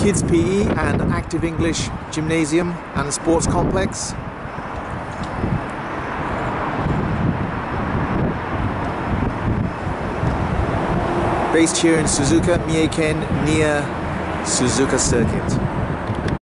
kids PE and active English gymnasium and sports complex. Based here in Suzuka, Mieken near Suzuka Circuit.